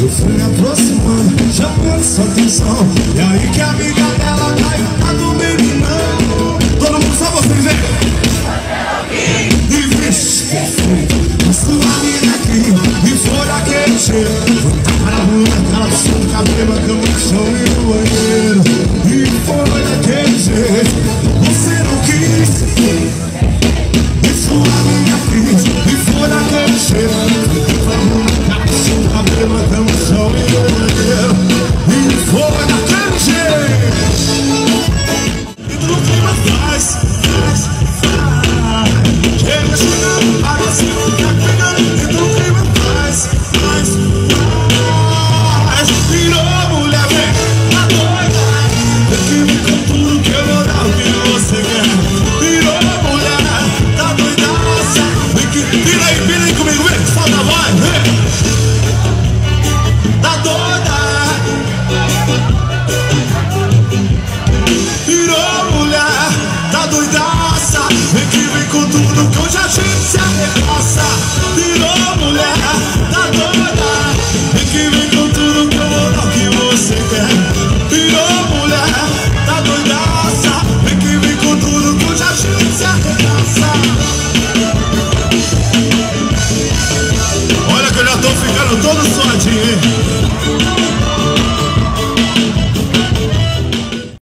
Eu fui me aproximando, chamando sua atenção. E aí que a amiga dela caiu na do meninão Todo mundo só você dizer E vixe, que frio, a sua mina é E foi aquele cheiro. com tudo que eu já gente Se arrecosta, virou mulher Tá doida. Vem que vem com tudo que eu vou dar o que você quer. Virou mulher, tá doidaça. Vem que vem com tudo que eu já gente Se arrecosta Olha que eu já tô ficando todo suadinho, hein?